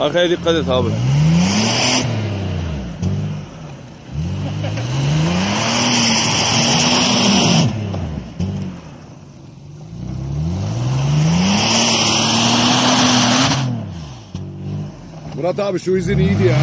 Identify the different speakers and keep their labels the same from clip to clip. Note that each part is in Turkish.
Speaker 1: Arkaya dikkat et abi.
Speaker 2: Murat abi şu izin iyiydi ya.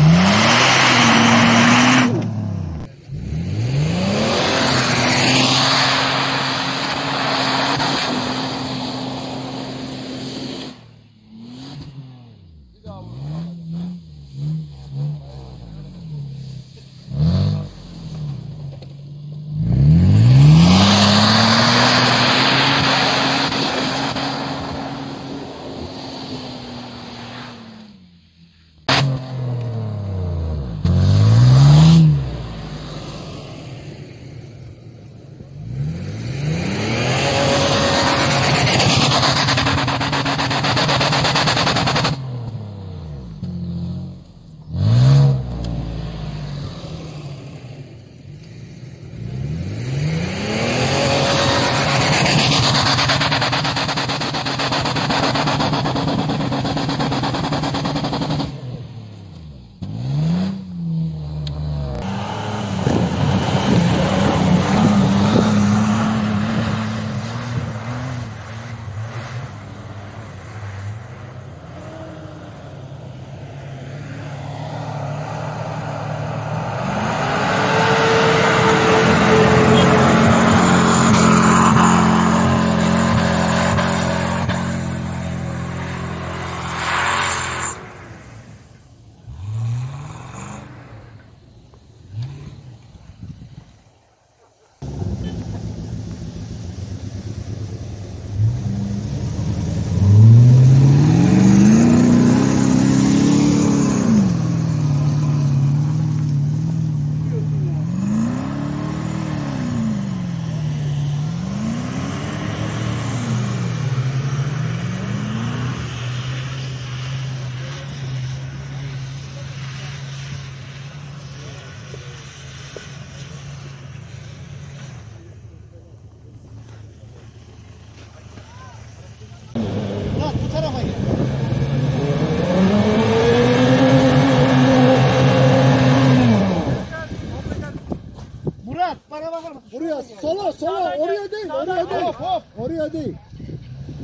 Speaker 3: oraya. Sola sola. Oraya değil. Oraya değil.
Speaker 4: Hop hop.
Speaker 3: Oraya değil.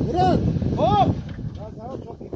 Speaker 3: Murat.
Speaker 4: Hop. Ya, ya, çok iyi.